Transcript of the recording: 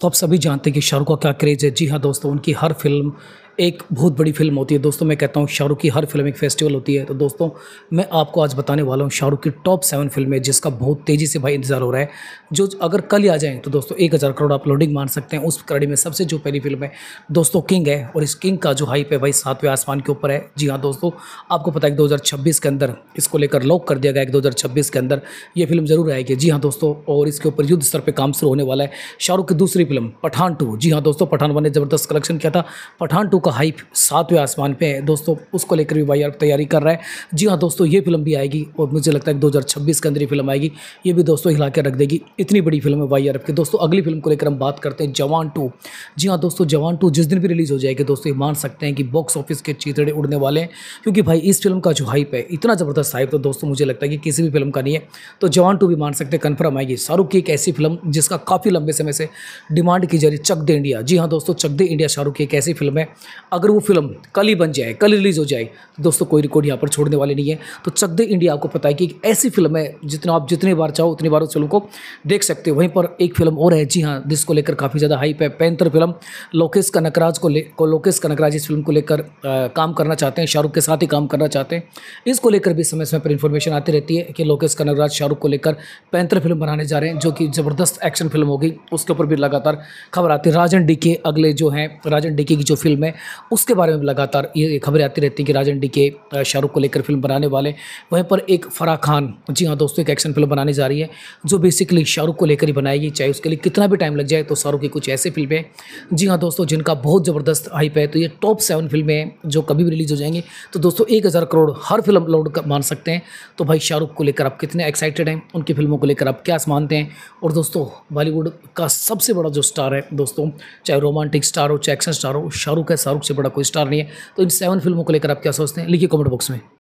तो आप सभी जानते हैं कि शाहरुख का क्या क्रेज़ है। जी हाँ दोस्तों, उनकी हर फ़िल्म एक बहुत बड़ी फ़िल्म होती है। दोस्तों, मैं कहता हूँ, शाहरुख की हर फ़िल्म एक फेस्टिवल होती है। तो दोस्तों, मैं आपको आज बताने वाला हूँ, शाहरुख की टॉप सेवन फ़िल्में जिसका बहुत तेज़ी से भाई इंतज़ार हो रहा है। जो अगर कल ही आ जाएँ तो दोस्तों, एक हज़ार करोड़ आप लोडिंग मान सकते हैं। उस कड़ी में सबसे जो पहली फ़िल्म है, दोस्तों किंग है। और इस किंग का जो हाइप है भाई, सातवें आसमान के ऊपर है। जी हाँ दोस्तों, आपको पता है कि दो के अंदर इसको लेकर लॉक कर दिया गया है दो के अंदर ये फ़िल्म ज़रूर आएगी। जी हाँ दोस्तों, और इसके ऊपर युद्ध स्तर पर काम शुरू होने वाला है शाहरुख की दूसरी फ़िल्म, पठान टू। जी हाँ दोस्तों, पठान वन ने ज़बरदस्त कलेक्शन किया था। पठान टू का हाइप सातवें आसमान पे है। दोस्तों, उसको लेकर भी भाई यार तैयारी कर रहा है। जी हाँ दोस्तों, ये फ़िल्म भी आएगी और मुझे लगता है कि 2026 के अंदर ये फ़िल्म आएगी। ये भी दोस्तों हिला के रख देगी। इतनी बड़ी फ़िल्म है वाई आर की। दोस्तों, अगली फ़िल्म को लेकर हम बात करते हैं जवान टू जी हाँ दोस्तों जवान टू जिस दिन भी रिलीज़ हो जाएगी, दोस्तों, ये मान सकते हैं कि बॉक्स ऑफ़िस के चीतड़े उड़ने वाले हैं। क्योंकि भाई, इस फ़िल्म का जो हाइप है, इतना ज़बरदस्त हाइप तो दोस्तों मुझे लगता है कि किसी भी फ़िल्म का नहीं है। तो जवान टू भी मान सकते हैं कन्फर्म आएगी। शाहरुख की एक ऐसी फ़िल्म जिसका काफ़ी लंबे समय से डिमांड की जा रही चक दे इंडिया। जी हाँ दोस्तों, चक दे इंडिया शाहरुख की एक ऐसी फ़िल्म है। अगर वो फ़िल्म कल ही बन जाए, कल रिलीज़ हो जाए तो दोस्तों, कोई रिकॉर्ड यहाँ पर छोड़ने वाले नहीं है। तो चक दे इंडिया, आपको पता है कि एक ऐसी फ़िल्म है, जितना आप जितनी बार चाहो, उतनी बार उस फ़िल्म को देख सकते हो। वहीं पर एक फ़िल्म और है, जी हाँ जिसको लेकर काफ़ी ज़्यादा हाइप है पैंतर फ़िल्म। लोकेश कनकराज को ले, को, लोकेश कनकराज इस फ़िल्म को लेकर काम करना चाहते हैं, शाहरुख के साथ ही काम करना चाहते हैं। इसको लेकर भी समय समय पर इन्फॉर्मेशन आती रहती है कि लोकेश कनकराज, शाहरुख को लेकर पैंतर फ़िल्म बनाने जा रहे हैं, जो कि ज़बरदस्त एक्शन फ़िल्म होगी। उसके ऊपर भी लगातार खबर आती है। राजन डी अगले जो हैं, राजन डीके की जो फ़िल्म है उसके बारे में लगातार ये खबरें आती रहती हैं कि राजन डी के शाहरुख को लेकर फ़िल्म बनाने वाले। वहीं पर एक फराह खान, जी हाँ दोस्तों, एक एक्शन फ़िल्म बनाने जा रही है, जो बेसिकली शाहरुख को लेकर ही बनाएगी, चाहे उसके लिए कितना भी टाइम लग जाए तो शाहरुख की कुछ ऐसी फ़िल्में जी हाँ दोस्तों, जिनका बहुत ज़बरदस्त हाइप है तो ये टॉप सेवन फ़िल्में हैं, जो कभी भी रिलीज़ हो जाएँगी। तो दोस्तों, एक हज़ार करोड़ हर फ़िल्म लोड मान सकते हैं। तो भाई, शाहरुख को लेकर आप कितने एक्साइटेड हैं, उनकी फ़िल्मों को लेकर आप क्या मानते हैं? और दोस्तों बॉलीवुड का सबसे बड़ा जो स्टार है, दोस्तों, चाहे रोमांटिक स्टार हो, चाहे एक्शन स्टार हो, शाहरुख है शाहरुख से बड़ा कोई स्टार नहीं है। तो इन सेवन फ़िल्मों को लेकर आप क्या सोचते हैं? लिखिए कॉमेंट बॉक्स में।